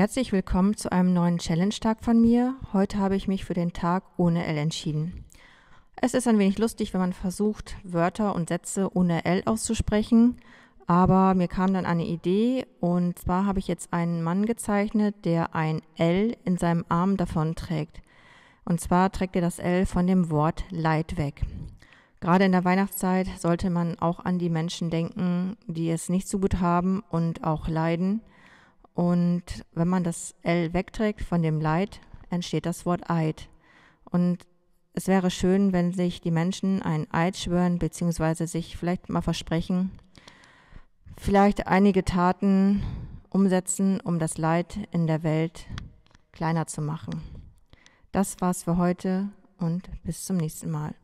Herzlich willkommen zu einem neuen Challenge-Tag von mir. Heute habe ich mich für den Tag ohne L entschieden. Es ist ein wenig lustig, wenn man versucht, Wörter und Sätze ohne L auszusprechen, aber mir kam dann eine Idee und zwar habe ich jetzt einen Mann gezeichnet, der ein L in seinem Arm davon trägt. Und zwar trägt er das L von dem Wort Leid weg. Gerade in der Weihnachtszeit sollte man auch an die Menschen denken, die es nicht so gut haben und auch leiden. Und wenn man das L wegträgt von dem Leid, entsteht das Wort Eid. Und es wäre schön, wenn sich die Menschen ein Eid schwören, beziehungsweise sich vielleicht mal versprechen, vielleicht einige Taten umsetzen, um das Leid in der Welt kleiner zu machen. Das war's für heute und bis zum nächsten Mal.